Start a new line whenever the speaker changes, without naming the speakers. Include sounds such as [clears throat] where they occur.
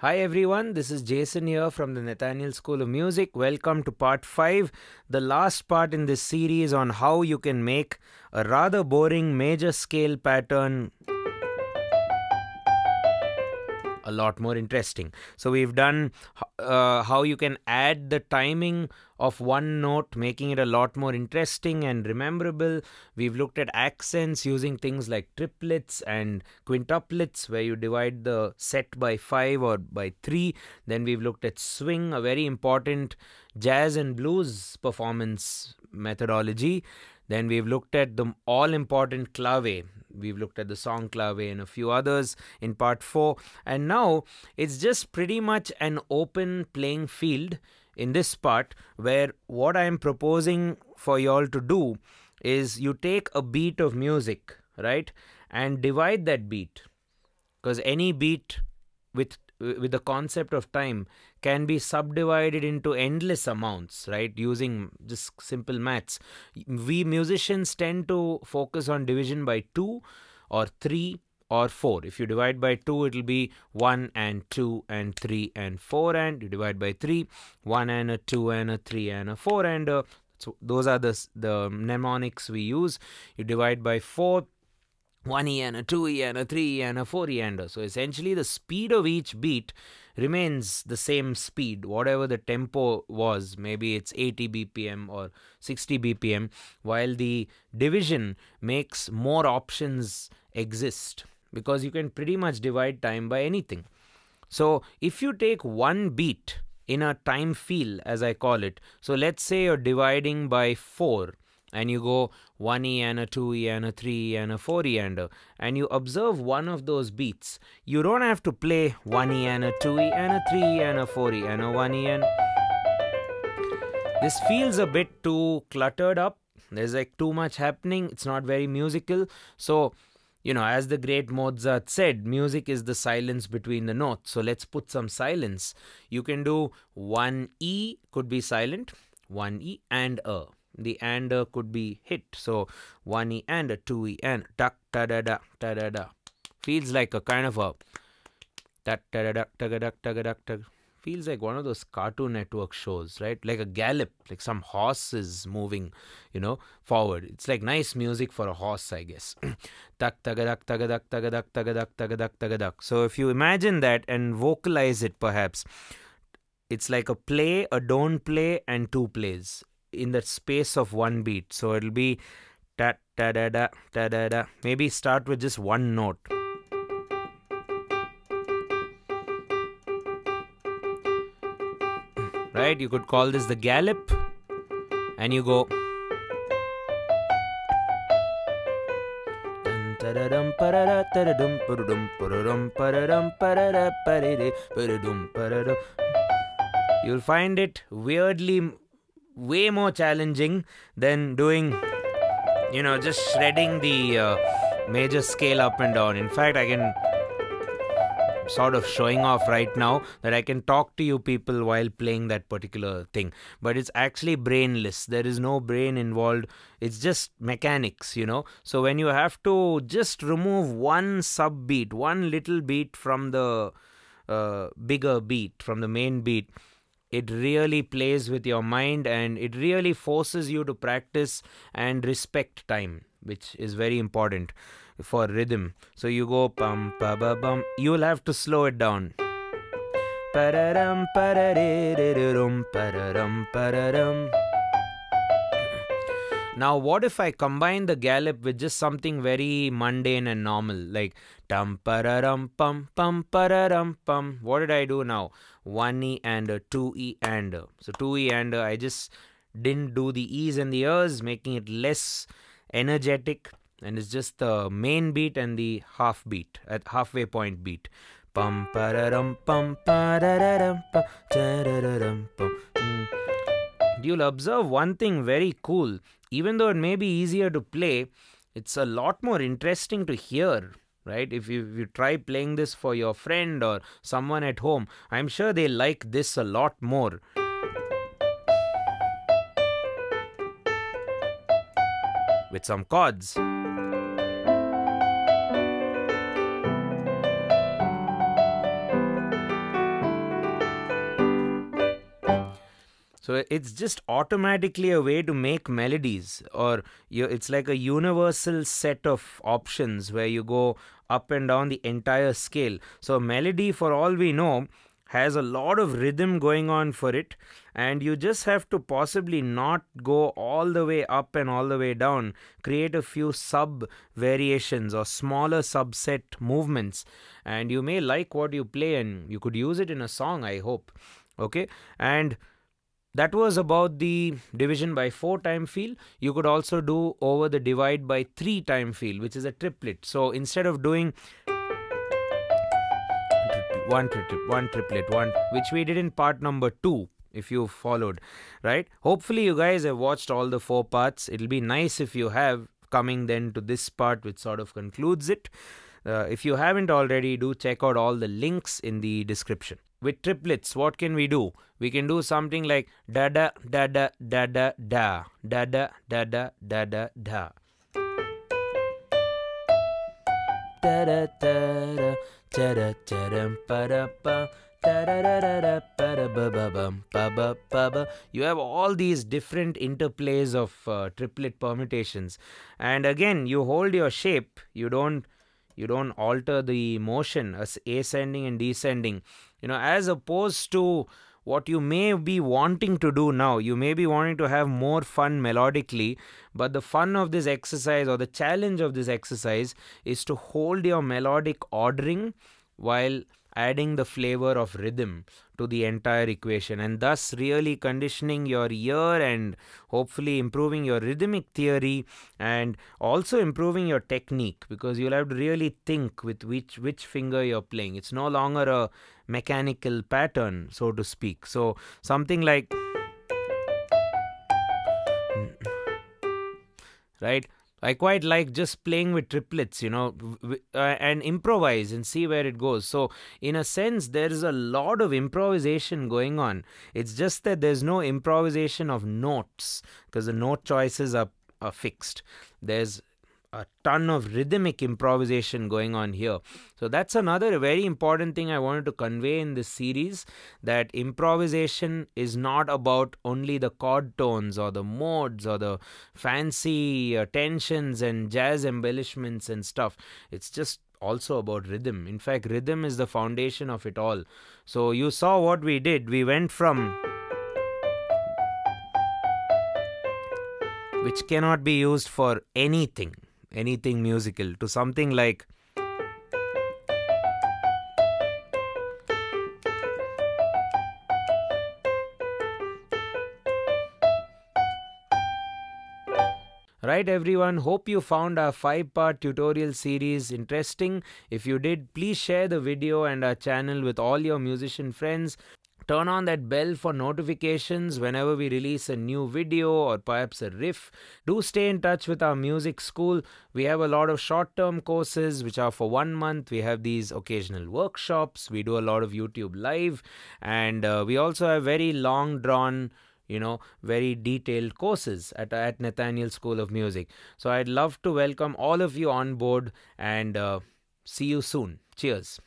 Hi everyone, this is Jason here from the Nathaniel School of Music. Welcome to part 5, the last part in this series on how you can make a rather boring major scale pattern a lot more interesting. So we've done uh, how you can add the timing of one note, making it a lot more interesting and rememberable. We've looked at accents using things like triplets and quintuplets, where you divide the set by five or by three. Then we've looked at swing, a very important jazz and blues performance methodology. Then we've looked at the all important clave, We've looked at the son clave and a few others in part 4. And now it's just pretty much an open playing field in this part where what I am proposing for y'all to do is you take a beat of music, right? And divide that beat. Because any beat with with the concept of time can be subdivided into endless amounts, right? Using just simple maths. We musicians tend to focus on division by 2 or 3 or 4. If you divide by 2, it will be 1 and 2 and 3 and 4. And you divide by 3, 1 and a 2 and a 3 and a 4. And a, so those are the, the mnemonics we use. You divide by 4, 1e and a 2e and a 3e and a 4e and so essentially the speed of each beat remains the same speed whatever the tempo was maybe it's 80 bpm or 60 bpm while the division makes more options exist because you can pretty much divide time by anything. So if you take one beat in a time feel as i call it so let's say you're dividing by 4 and you go 1e and a 2e and a 3e and a 4e and a, and you observe one of those beats, you don't have to play 1e and a 2e and a 3e and a 4e and a 1e and this feels a bit too cluttered up. There's like too much happening. It's not very musical. So, you know, as the great Mozart said, music is the silence between the notes. So let's put some silence. You can do 1E could be silent, 1E and a the and uh, could be hit. So one e and two e and tuck ta da da ta da da. Feels like a kind of a that ta da da ta da ta da ta. Feels like one of those Cartoon Network shows, right? Like a gallop, like some horses moving, you know, forward. It's like nice music for a horse, I guess. [clears throat] Tuck tagadak tagadak tagadak tagadak tagadak tagadak. So if you imagine that and vocalize it, perhaps. It's like a play, a don't play, and two plays in the space of one beat. So it'll be ta da da da da da da. Maybe start with just one note. Right? You could call this the gallop, and you go. You'll find it weirdly way more challenging than doing, you know, just shredding the uh, major scale up and down. In fact, I can sort of showing off right now that I can talk to you people while playing that particular thing. But it's actually brainless. There is no brain involved. It's just mechanics, you know. So when you have to just remove one sub beat, one little beat from the uh, bigger beat, from the main beat, it really plays with your mind and it really forces you to practice and respect time which is very important for rhythm. So you go pum pa ba bum you will have to slow it down now, what if I combine the gallop with just something very mundane and normal, like tum pararam pum pum pararam pum? What did I do now? One e and a two e and. So two e and I just didn't do the e's and the er's, making it less energetic, and it's just the main beat and the half beat at halfway point beat. Pum pararam pum pararam pum pum. You'll observe one thing very cool even though it may be easier to play, it's a lot more interesting to hear right? If you, if you try playing this for your friend or someone at home i'm sure they like this a lot more. With some chords So it's just automatically a way to make melodies, or you, it's like a universal set of options where you go up and down the entire scale. So, melody, for all we know, has a lot of rhythm going on for it, and you just have to possibly not go all the way up and all the way down, create a few sub variations or smaller subset movements, and you may like what you play, and you could use it in a song, I hope. Okay, and that was about the division by 4 time feel. You could also do over the divide by 3 time feel, which is a triplet. So instead of doing one triplet, one triplet, one, which we did in part number 2 if you followed, right? Hopefully you guys have watched all the four parts. It'll be nice if you have coming then to this part which sort of concludes it. Uh, if you haven't already, do check out all the links in the description with triplets, what can we do? We can do something like da da da da da da da da da da da da da da. You have all these different interplays of uh, triplet permutations, and again, you hold your shape. You don't you don't alter the motion as ascending and descending. You know as opposed to what you may be wanting to do now you may be wanting to have more fun melodically but the fun of this exercise or the challenge of this exercise is to hold your melodic ordering while adding the flavor of rhythm to the entire equation and thus really conditioning your ear and hopefully improving your rhythmic theory and also improving your technique because you'll have to really think with which which finger you're playing. It's no longer a mechanical pattern so to speak. So something like right I quite like just playing with triplets, you know, uh, and improvise and see where it goes. So, in a sense, there is a lot of improvisation going on. It's just that there's no improvisation of notes because the note choices are, are fixed. There's a ton of rhythmic improvisation going on here. So that's another very important thing I wanted to convey in this series that improvisation is not about only the chord tones or the modes or the fancy uh, tensions and jazz embellishments and stuff. It's just also about rhythm. In fact, rhythm is the foundation of it all. So you saw what we did. We went from which cannot be used for anything anything musical to something like Right everyone, hope you found our 5 part tutorial series interesting. If you did, please share the video and our channel with all your musician friends. Turn on that bell for notifications whenever we release a new video or perhaps a riff. Do stay in touch with our music school. We have a lot of short term courses which are for one month. We have these occasional workshops. We do a lot of YouTube live. And uh, we also have very long drawn you know very detailed courses at at Nathaniel School of Music. So I'd love to welcome all of you on board and uh, see you soon. Cheers.